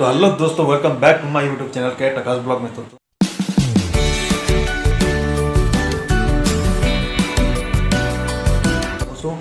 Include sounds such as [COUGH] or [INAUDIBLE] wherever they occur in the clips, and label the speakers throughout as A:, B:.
A: तो हेलो दोस्तों welcome back to my YouTube channel cat Akash blog में तो दोस्तों,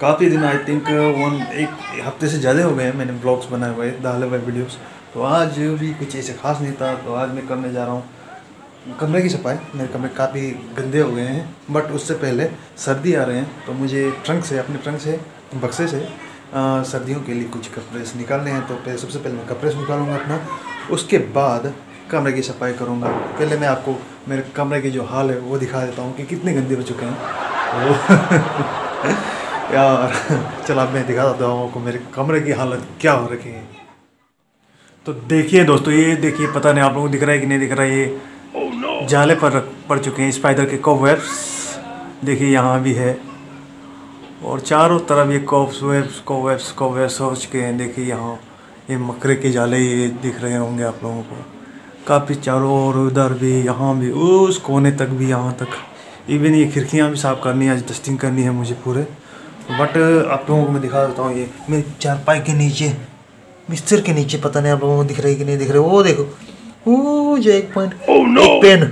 A: काफ़ी दिन आई थिंक वन एक हफ़्ते से ज़्यादा हो गए हैं मैंने ब्लॉग्स बनाए हुए, डाले हुए वीडियोस तो आज भी कुछ ऐसे खास नहीं था तो आज मैं करने जा रहा हूँ कमरे की सफ़ाई। मेरे कमरे काफ़ी गंदे हो गए हैं बट उससे पहले सर्दी आ रहे हैं तो मुझे ट्रंक से, अपने ट्रंक से, बक्से से आ, सर्दियों के लिए कुछ कपड़े निकालने हैं तो पहले सबसे पहले मैं कपड़े निकालूँगा अपना उसके बाद कमरे की सफ़ाई करूँगा। पहले मैं आपको मेरे कमरे की जो हाल है वो दिखा देता हूँ कि कितने गंदे हो चुके हैं। [LAUGHS] यार चलो अब मैं दिखा देता हूँ आपको मेरे कमरे की हालत क्या हो रखी है। तो देखिए दोस्तों ये देखिए पता नहीं आप लोगों को दिख रहा है कि नहीं दिख रहा है ये जाले पर पड़ चुके हैं स्पाइडर के कोवेब्स देखिए यहाँ भी है। और चारों तरफ़ ये कॉप्स वेब्स कोवेब्स कोवेब्स हो चुके हैं। देखिए यहाँ ये मकरे के जाले ये दिख रहे होंगे आप लोगों को। काफ़ी चारों और उधर भी यहाँ भी उस कोने तक भी यहाँ तक। इवन ये खिड़कियाँ भी साफ़ करनी है आज डस्टिंग करनी है मुझे पूरे। बट आप लोगों को मैं दिखा देता हूँ ये मेरे चारपाई के नीचे बिस्तर के नीचे पता नहीं आप लोगों को दिख रही कि नहीं दिख रही वो देखो वो जो एक पॉइंट oh, no! एक पेन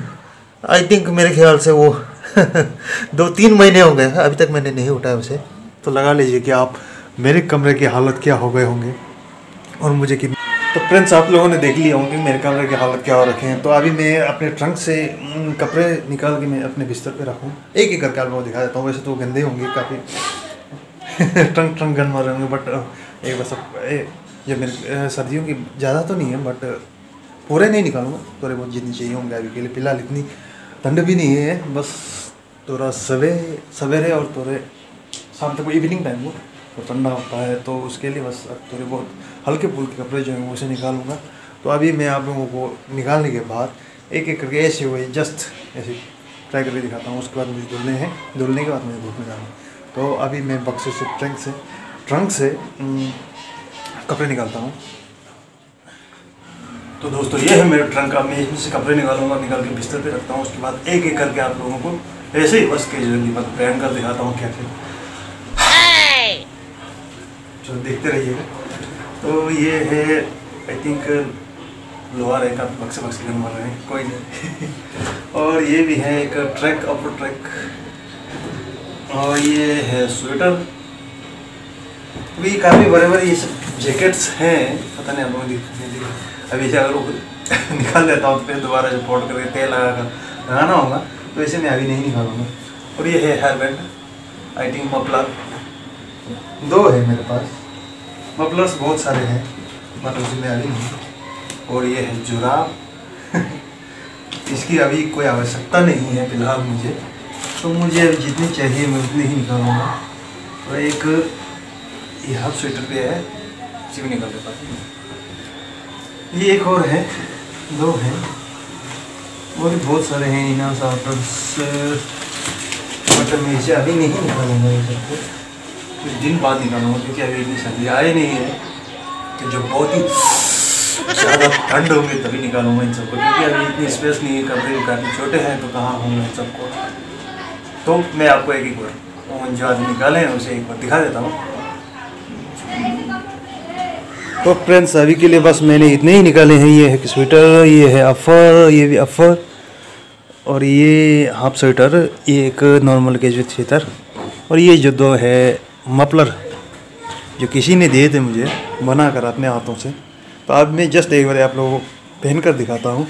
A: आई थिंक मेरे ख्याल से वो [LAUGHS] दो तीन महीने हो गए अभी तक मैंने नहीं उठाया उसे। तो लगा लीजिए कि आप मेरे कमरे की हालत क्या हो गए होंगे और मुझे कितनी तो फ्रेंड्स, आप लोगों ने देख लिया होंगे मेरे कमरे की हालत क्या हो रखे हैं। तो अभी मैं अपने ट्रंक से कपड़े निकाल के मैं अपने बिस्तर पे रखूँ। एक एक करके आप दिखा देता हूँ, वैसे तो गंदे होंगे काफ़ी। ट्रंक ट्रंक गन मारे होंगे बट एक बस ये मेरे सर्दियों की ज़्यादा तो नहीं है बट पूरे नहीं निकालूँगा। थोड़े बहुत जितनी चाहिए होंगे अभी के लिए, फ़िलहाल इतनी ठंड भी नहीं है, बस थोड़ा सवे, सवेरे और थोड़े शाम तक इवनिंग टाइम वो तो ठंडा होता है तो उसके लिए बस थोड़े बहुत हल्के फुल्के कपड़े जो हैं वो उसे निकालूँगा। तो अभी मैं आप लोगों को निकालने के बाद एक एक करके ऐसे हुए जस्ट ऐसे ट्राई करके दिखाता हूँ, उसके बाद मुझे धुलने हैं, धुलने के बाद मुझे धूप में जाना तो अभी मैं बक्से से ट्रंक से ट्रंक से कपड़े निकालता हूँ। तो दोस्तों, ये है मेरे ट्रंक अब मैं इसमें से कपड़े निकालूँगा, निकाल के बिस्तर पे रखता हूँ, उसके बाद एक एक करके आप लोगों को ऐसे ही बस के जल्दी मतलब पहन कर दिखाता हूँ क्या जो देखते रहिएगा तो ये है आई थिंक लोअर है का बक्से बक्से करने वाला है कोई नहीं। [LAUGHS] और ये भी है एक ट्रैक अपर ट्रैक और ये है स्वेटर। भी काफ़ी बड़े बड़े ये सब जैकेट्स हैं पता नहीं आप लोग अभी से अगर [LAUGHS] निकाल देता हूँ तो फिर दोबारा जो फोल्ड करके तेल लगा कर लगाना होगा। तो ऐसे मैं अभी नहीं निकालूँगा। और ये है hair band I think muffler दो है मेरे पास। मफलर्स बहुत सारे हैं बट उसमें अभी नहीं। और ये है जुराब। [LAUGHS] इसकी अभी कोई आवश्यकता नहीं है फ़िलहाल मुझे। तो मुझे अभी जितनी चाहिए मैं उतनी ही निकालूँगा। और एक ये हाफ़ स्वेटर पे है इसी भी निकाल दे देता ये एक और है, दो हैं। और भी बहुत सारे हैं इना साटर्स मतलब मैं इसे अभी नहीं निकालूँगा ये सबको कुछ। दिन बाद निकालूँगा क्योंकि अभी इतनी सर्दी आए नहीं है। कि जो बहुत ही ज़्यादा ठंड होंगे तभी निकालूँगा इन सबको क्योंकि अभी इतनी स्पेस नहीं है, कपड़े काफ़ी छोटे हैं तो कहाँ होंगे इन सबको तो मैं आपको एक एक बार जो आज निकाले उसे एक बार दिखा देता हूँ। तो फ्रेंड्स अभी के लिए बस मैंने इतने ही निकाले हैं। ये है कि स्वेटर ये है अफर ये भी अफर और ये हाफ़ स्वेटर ये एक नॉर्मल कैजुअल स्वेटर और ये जो दो है मफलर जो किसी ने दिए थे मुझे बना कर अपने हाथों से। तो अब मैं जस्ट एक बार आप लोगों को पहन कर दिखाता हूँ।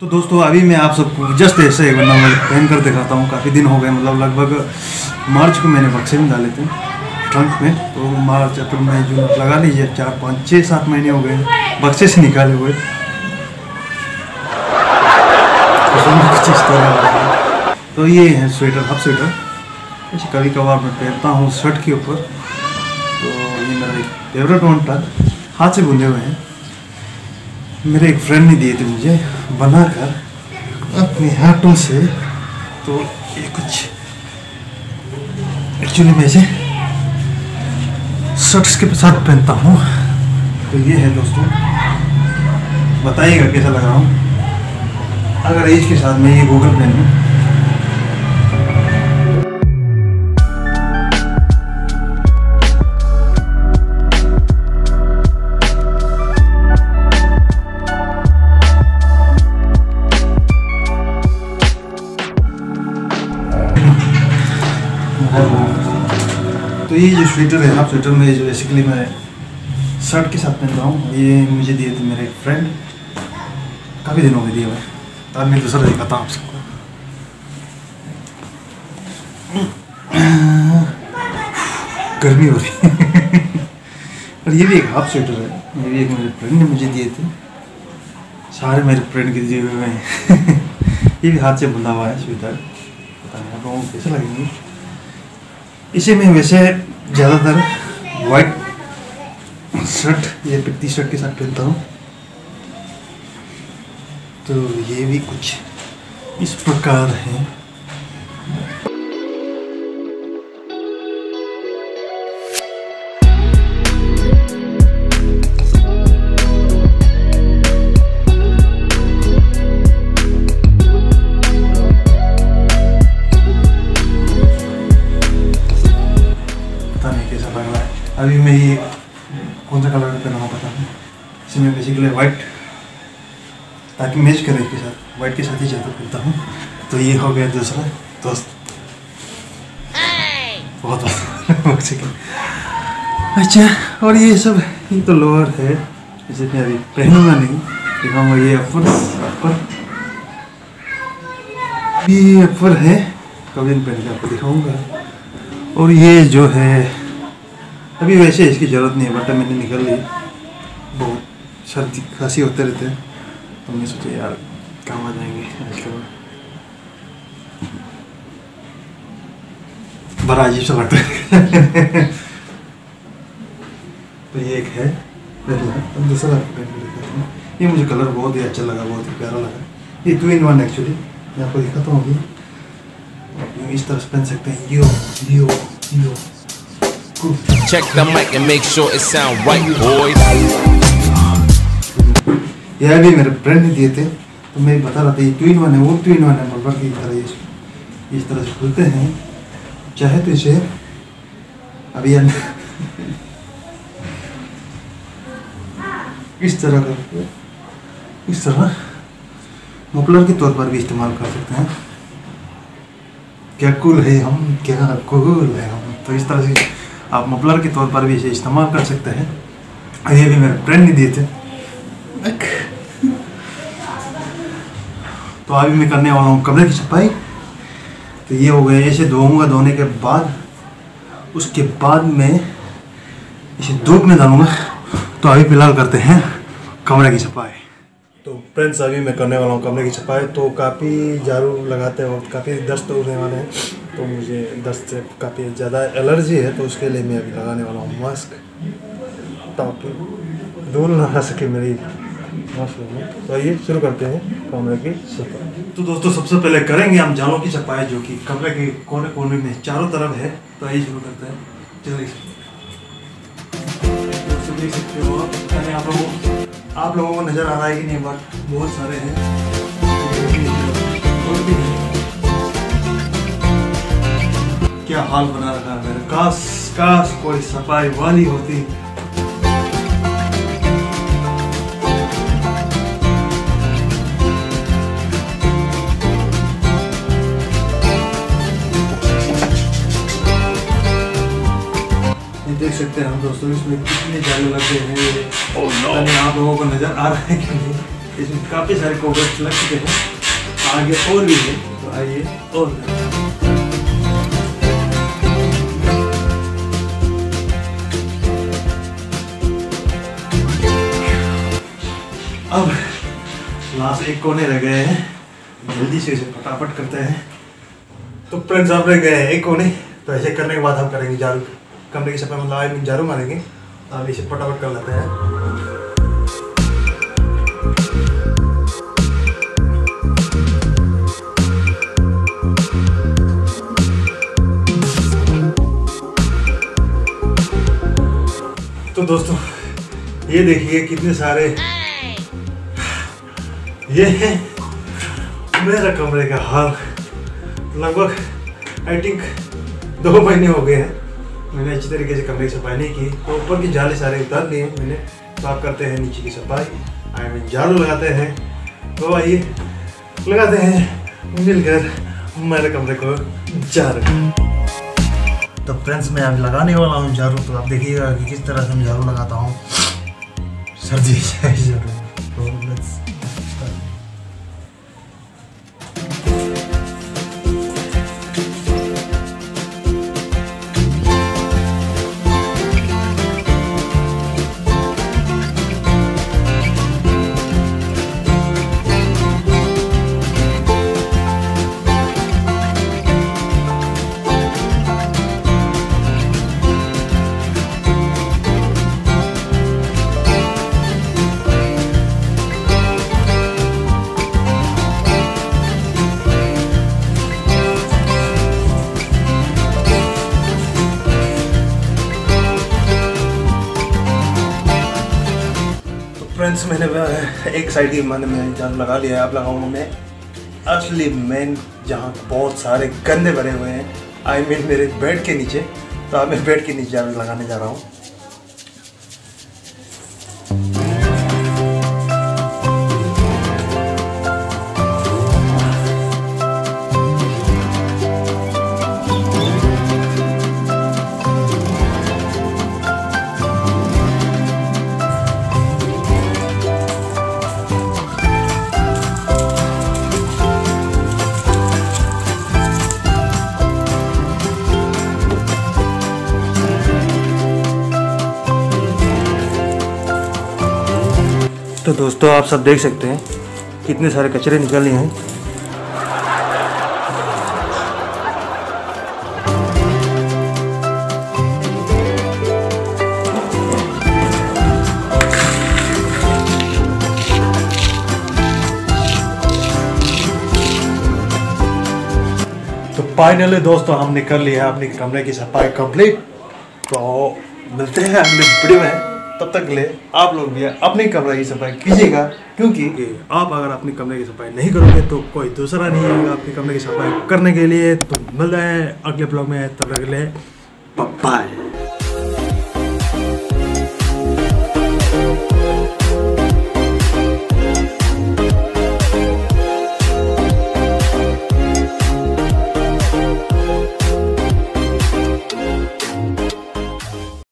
A: तो दोस्तों, अभी मैं आप सबको जस्ट ऐसे एक बार नॉर्मल पहन कर दिखाता हूँ। काफ़ी दिन हो गए मतलब लगभग मार्च को मैंने बक्से में डाले थे। ट्रंक में तो मार्च अप्रैल मई जून लगा लीजिए चार पाँच छः सात महीने हो गए बक्से से निकाले हुए। तो ये है स्वेटर हाफ़ स्वेटर। ऐसे कभी कभार मैं पहनता हूँ शर्ट के ऊपर। तो ये मेरा एक फेवरेट वन था। हाथ से बुने हुए हैं। मेरे एक फ्रेंड ने दिए थे मुझे, बनाकर अपने हाथों से। तो ये कुछ एक्चुअली मैं इसे शर्ट्स के साथ पहनता हूँ। तो ये है दोस्तों, बताइएगा कैसा लग रहा हूँ? अगर एज के साथ मैं ये गूगल पहनूँ तो ये जो स्वेटर है, हाफ़ स्वेटर में जो बेसिकली मैं शर्ट के साथ पहनता हूँ, ये मुझे दिए थे मेरे एक फ्रेंड काफ़ी दिनों में दिए हुए। अब मैं दूसरा दिखाता हूँ आप सबको गर्मी हो रही है। और ये भी एक हाफ़ स्वेटर है। ये भी एक मेरे फ्रेंड ने मुझे दिए थे। सारे मेरे फ्रेंड के दिए हुए हैं। [LAUGHS] ये भी हाथ से बुना हुआ है स्वेटर। पता नहीं, आप लोगों को कैसे लगेंगे? इसे में वैसे ज़्यादातर वाइट शर्ट या पित्ती शर्ट के साथ पहनता हूँ। तो ये भी कुछ इस प्रकार है। बेसिकली वाइट ताकि मैच करे इसके साथ। वाइट के साथ ही ज़्यादा पहनता हूँ। तो ये हो गया दूसरा दोस्त। बहुत अच्छा और ये सब ये तो लोअर है। इसे मैं अभी पहनूँगा नहीं दिखाऊँगा ये अपर अपर ये अपर है। कभी पहन के आपको दिखाऊँगा। और ये जो है अभी वैसे इसकी ज़रूरत नहीं है बट मैंने निकल। ली बहुत सर्दी खांसी होते रहते हैं। तो हमने सोचा यार काम आ जाएँगे आजकल बड़ा अजीब सा लगता है तो ये एक है पहला। और दूसरा दिखाता हूँ। ये मुझे कलर बहुत ही अच्छा लगा बहुत ही प्यारा लगा। ये टू इन वन एक्चुअली मैं आपको दिखाता हूँ अभी। इस तरह से पहन सकते हैं। यो यो यो।
B: Check the mic and make sure it sound right, boys.
A: ये भी मेरे फ्रेंड ने दिए थे तो मैं बता रहा था, ये टू इन वन है, वो टू इन वन है बर्बर की तरह ये इस तरह से खुलते हैं। चाहे तो इसे अभी अंदर [LAUGHS] इस तरह का, इस तरह मफलर के तौर पर भी इस्तेमाल कर सकते हैं। क्या कूल है हम, क्या कूल है हम। तो इस तरह से आप मफलर के तौर पर भी इसे इस्तेमाल कर सकते हैं। ये भी मेरे फ्रेंड ने दिए थे। एक। तो अभी मैं करने वाला हूँ कमरे की सफ़ाई। तो ये हो गया ऐसे धोऊँगा। धोने के बाद, उसके बाद मैं इसे धूप में डालूँगा। तो अभी फ़िलहाल करते हैं कमरे की सफ़ाई। तो फ्रेंड्स, अभी मैं करने वाला हूँ कमरे की सफ़ाई। तो काफ़ी झाड़ू लगाते वक्त काफ़ी दस्त होने वाले हैं। तो मुझे दस्त से काफ़ी ज़्यादा एलर्जी है तो उसके लिए मैं अभी लगाने वाला हूँ मास्क। ताकि धूल ना सके मेरी। तो आइए, शुरू करते हैं कमरे की सफ़ाई। तो दोस्तों, सबसे पहले करेंगे हम जालों की सफ़ाई जो कि कमरे के कोने कोने में चारों तरफ़ है। तो आइए शुरू करते हैं। चलिए, देख सकते हो आप। आप लोगों को नज़र आ रहा है कि नहीं बट बहुत सारे हैं। क्या हाल बना रखा है? मेरा काश काश कोई सफ़ाई वाली होती। ये देख हैं हम दोस्तों इसमें कितने जाले लगे हैं ये? पता नहीं आप लोगों को नज़र आ रहा है कि नहीं। इसमें काफ़ी सारे कोबर्स लग चुके हैं। आगे और भी है तो आइए और अब लास्ट एक कोने रह गए हैं। जल्दी से इसे फटाफट करते हैं। तो फ्रेंड्स आप रह गए हैं एक कोने तो ऐसे करने के बाद हम करेंगे झाड़ू कमरे की सफ़ाई मतलब आज झाड़ू मारेंगे। अब इसे फटाफट कर लेते हैं। तो दोस्तों, ये देखिए कितने सारे ये है मेरा कमरे का हाल। लगभग आई थिंक दो महीने हो गए हैं। मैंने अच्छी तरीके से कमरे की सफ़ाई नहीं की तो ऊपर की जाले सारे उतार लिए, मैंने साफ़ करते हैं नीचे की सफ़ाई आई मीन झाड़ू लगाते हैं। तो आइए, लगाते हैं, मिलकर मेरे कमरे को झाड़ू। तो फ्रेंड्स, मैं अभी लगाने वाला हूँ झाड़ू तो आप देखिएगा कि किस तरह से मैं झाड़ू लगाता हूँ। सर्दी [LAUGHS] फ्रेंड्स मैंने एक साइड की मन में जान लगा लिया है, आप लगाऊँगा मैं। असली मेन जहाँ बहुत सारे गंदे भरे हुए हैं आई मीन मेरे बेड के नीचे तो आप मैं बेड के नीचे लगाने जा रहा हूँ। तो दोस्तों, आप सब देख सकते हैं कितने सारे कचरे निकल रहे हैं। तो फाइनली दोस्तों, हमने कर लिया अपने कमरे की सफ़ाई कंप्लीट तो मिलते हैं अगले वीडियो में। तब तक ले आप लोग भी अपने कमरे की सफ़ाई कीजिएगा, क्योंकि आप अगर अपने कमरे की सफ़ाई नहीं करोगे तो कोई दूसरा नहीं आएगा आपके कमरे की सफ़ाई करने के लिए। तो मिल जाए अगले ब्लॉग में, तब तक ले पप्पा